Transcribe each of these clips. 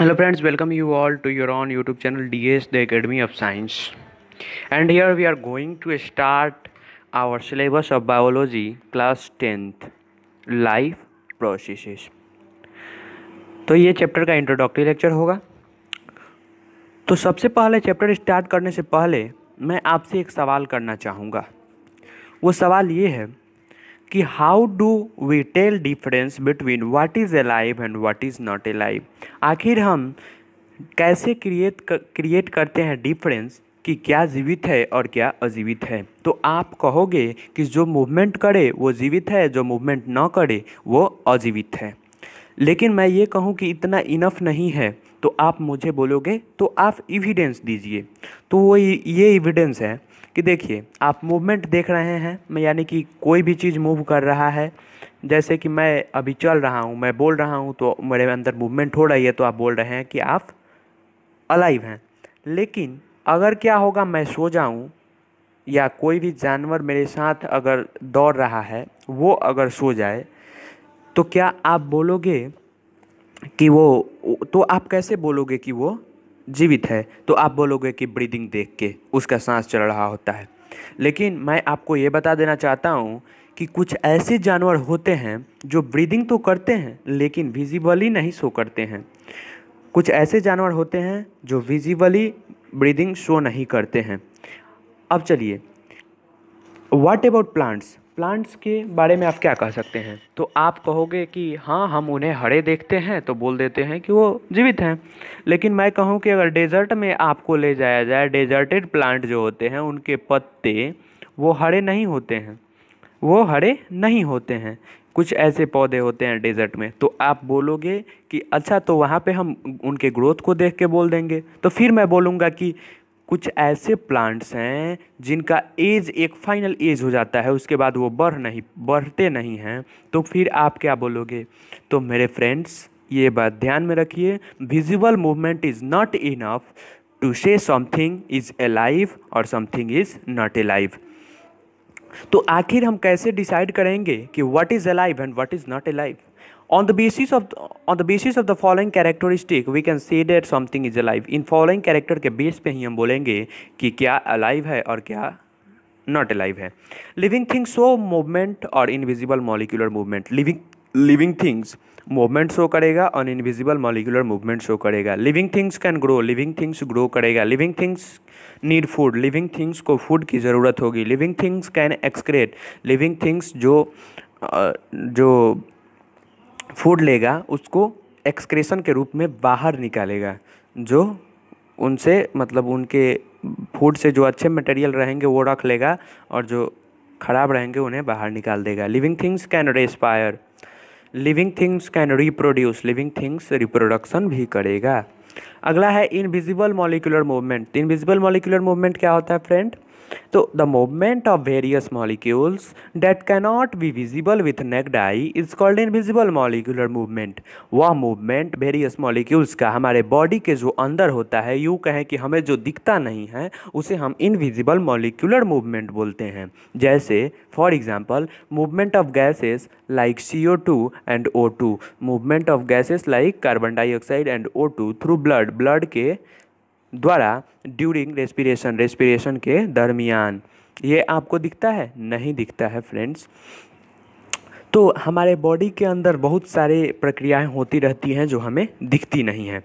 Hello friends welcome you all to your own YouTube channel D S the academy of science and here we are going to start our syllabus of biology class tenth life processes तो ये chapter का introductory lecture होगा। तो सबसे पहले chapter start करने से पहले मैं आपसे एक सवाल करना चाहूँगा। वो सवाल ये है कि how do we tell difference between what is alive and what is not alive आखिर हम कैसे क्रिएट क्रिएट करते हैं डिफरेंस कि क्या जीवित है और क्या अजीवित है? तो आप कहोगे कि जो मूवमेंट करे, वो जीवित है, जो मूवमेंट न करे, वो अजीवित है। लेकिन मैं ये कहूँ कि इतना इनफ नहीं है तो आप मुझे बोलोगे तो आप एविडेंस दीजिए। तो वो ये एविडेंस है कि देखिए, आप मूवमेंट देख रहे हैं, मैं यानी कि कोई भी चीज़ मूव कर रहा है, जैसे कि मैं अभी चल रहा हूँ, मैं बोल रहा हूँ तो मेरे अंदर मूवमेंट हो रही है तो आप बोल रहे हैं कि आप अलाइव हैं। लेकिन अगर क्या होगा, मैं सो जाऊँ, या कोई भी जानवर मेरे साथ अगर दौड़ रहा है, वो अगर सो जाए तो क्या आप बोलोगे कि वो तो आप कैसे बोलोगे कि वो जीवित है तो आप बोलोगे कि ब्रीदिंग देख के उसका सांस चल रहा होता है। लेकिन मैं आपको ये बता देना चाहता हूँ कि कुछ ऐसे जानवर होते हैं जो ब्रीदिंग तो करते हैं, लेकिन विजिबली नहीं शो करते हैं। कुछ ऐसे जानवर होते हैं जो विजिबली ब्रीदिंग शो नहीं करते हैं। अब चलिए वाट अबाउट प्लांट्स प्लांट्स के बारे में आप क्या कह सकते हैं? तो आप कहोगे कि हाँ हम उन्हें हरे देखते हैं तो बोल देते हैं कि वो जीवित हैं। लेकिन मैं कहूँ कि अगर डेजर्ट में आपको ले जाया जाए डेजर्टेड प्लांट जो होते हैं, उनके पत्ते वो हरे नहीं होते हैं। वो हरे नहीं होते हैं। कुछ ऐसे पौधे होते हैं डेजर्ट में। तो आप बोलोगे कि अच्छा तो वहाँ पे हम उनके ग्रोथ को देख के बोल देंगे। तो फिर मैं बोलूँगा कि कुछ ऐसे प्लांट्स हैं जिनका एज एक फाइनल एज हो जाता है, उसके बाद वो बढ़ नहीं, बढ़ते नहीं हैं। तो फिर आप क्या बोलोगे? तो मेरे फ्रेंड्स ये बात ध्यान में रखिए। Visible movement is not enough to say something is alive और something is not A live तो आखिर हम कैसे डिसाइड करेंगे कि what is alive and what is not alive on the basis of on the basis of the following characteristic we can say that something is alive in following character के base पे ही हम बोलेंगे कि क्या alive है और क्या not alive है living things show movement और invisible molecular movement living living things movement show करेगा और इनविजिबल मॉलिकुलर मूवमेंट शो करेगा living things can grow living things grow करेगा living things need food living things को food की ज़रूरत होगी living things can excrete living things जो जो फ़ूड लेगा, उसको एक्सक्रेशन के रूप में बाहर निकालेगा, जो उनसे मतलब उनके फ़ूड से जो अच्छे मटेरियल रहेंगे, वो रख लेगा और जो ख़राब रहेंगे, उन्हें बाहर निकाल देगा। Living things can respire living things can reproduce living things reproduction भी करेगा। अगला है invisible molecular movement invisible molecular movement क्या होता है फ्रेंड तो the movement of various molecules that cannot be visible with naked eye is called invisible molecular movement वह movement various molecules का हमारे बॉडी के जो अंदर होता है, यूँ कहें कि हमें जो दिखता नहीं है, उसे हम इनविजिबल मॉलिकुलर मूवमेंट बोलते हैं। जैसे for example movement of gases like C O two and O two movement of gases like carbon dioxide and O two through blood blood के द्वारा ड्यूरिंग रेस्पिरेशन रेस्पिरेशन के दरमियान। ये आपको दिखता है? नहीं दिखता है फ्रेंड्स तो हमारे बॉडी के अंदर बहुत सारे प्रक्रियाएँ होती रहती हैं जो हमें दिखती नहीं हैं।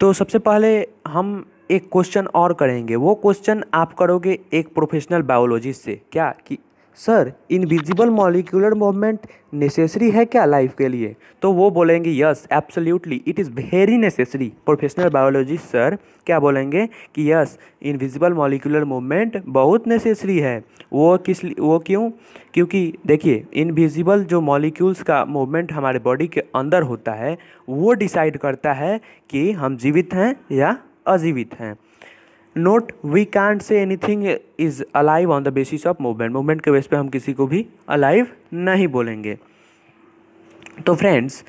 तो सबसे पहले हम एक क्वेश्चन और करेंगे। वो क्वेश्चन आप करोगे एक प्रोफेशनल बायोलॉजिस्ट से। क्या? कि sir invisible molecular movement necessary है क्या लाइफ के लिए? तो वो बोलेंगे yes absolutely it is very necessary professional biologist sir क्या बोलेंगे? कि यस इनविजिबल मॉलिकुलर मूवमेंट बहुत नेसेसरी है। वो किस वो क्यों? क्योंकि देखिए इनविजिबल जो मॉलिक्यूल्स का मूवमेंट हमारे बॉडी के अंदर होता है, वो डिसाइड करता है कि हम जीवित हैं या अजीवित हैं। Not we can't say anything is alive on the basis of movement movement के बेस पे हम किसी को भी अलाइव नहीं बोलेंगे। तो फ्रेंड्स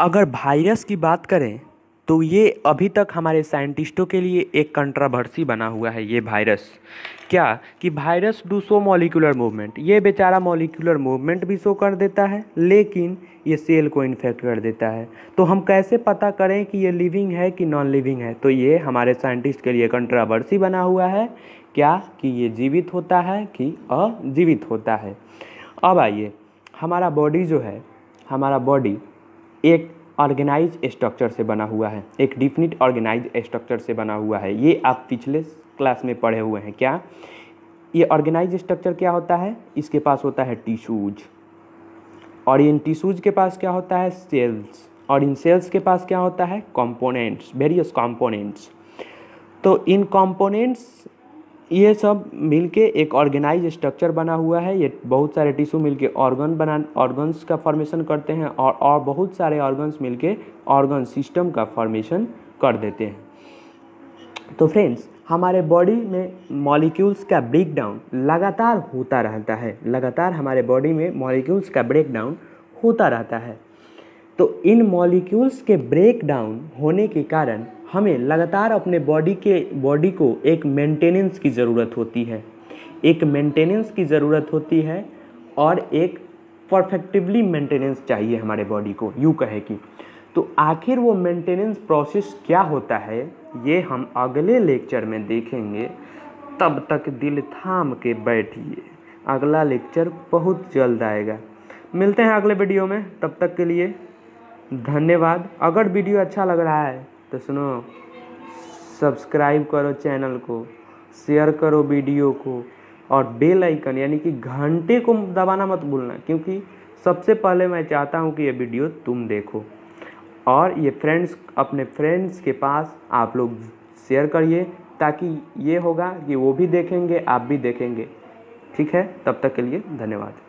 अगर वायरस की बात करें तो ये अभी तक हमारे साइंटिस्टों के लिए एक कंट्रावर्सी बना हुआ है ये वायरस क्या कि virus do show molecular movement ये बेचारा मॉलिकुलर मूवमेंट भी शो कर देता है, लेकिन ये सेल को इन्फेक्ट कर देता है। तो हम कैसे पता करें कि ये लिविंग है कि नॉन लिविंग है? तो ये हमारे साइंटिस्ट के लिए कंट्रावर्सी बना हुआ है। क्या कि ये जीवित होता है कि अजीवित होता है? अब आइए, हमारा बॉडी जो है, हमारा बॉडी एक ऑर्गेनाइज स्ट्रक्चर से बना हुआ है। एक डिफिनिट ऑर्गेनाइज स्ट्रक्चर से बना हुआ है। ये आप पिछले क्लास में पढ़े हुए हैं क्या? ये ऑर्गेनाइज स्ट्रक्चर क्या होता है? इसके पास होता है टिश्यूज। और इन टिश्यूज के पास क्या होता है? सेल्स। और इन सेल्स के पास क्या होता है? कंपोनेंट्स वेरियस कंपोनेंट्स तो इन कंपोनेंट्स ये सब मिलके एक ऑर्गेनाइज स्ट्रक्चर बना हुआ है। ये बहुत सारे टिश्यू मिलके ऑर्गन बना ऑर्गन्स का फॉर्मेशन करते हैं और और बहुत सारे ऑर्गन्स मिलके ऑर्गन सिस्टम का फॉर्मेशन कर देते हैं। तो फ्रेंड्स हमारे बॉडी में मॉलिक्यूल्स का ब्रेकडाउन लगातार होता रहता है। लगातार हमारे बॉडी में मॉलिक्यूल्स का ब्रेक डाउन होता रहता है। तो इन मॉलिक्यूल्स के ब्रेक डाउन होने के कारण हमें लगातार अपने बॉडी के बॉडी को एक मेंटेनेंस की ज़रूरत होती है। एक मेंटेनेंस की ज़रूरत होती है और एक परफेक्टिवली मेंटेनेंस चाहिए हमारे बॉडी को, यूँ कहे कि। तो आखिर वो मेंटेनेंस प्रोसेस क्या होता है, ये हम अगले लेक्चर में देखेंगे। तब तक दिल थाम के बैठिए। अगला लेक्चर बहुत जल्द आएगा। मिलते हैं अगले वीडियो में। तब तक के लिए धन्यवाद। अगर वीडियो अच्छा लग रहा है तो सुनो सब्सक्राइब करो चैनल को शेयर करो वीडियो को, और बेल आइकन यानी कि घंटे को दबाना मत भूलना, क्योंकि सबसे पहले मैं चाहता हूँ कि ये वीडियो तुम देखो। और ये फ्रेंड्स अपने फ्रेंड्स के पास आप लोग शेयर करिए, ताकि ये होगा कि वो भी देखेंगे, आप भी देखेंगे। ठीक है? तब तक के लिए धन्यवाद।